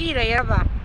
Di 了吧？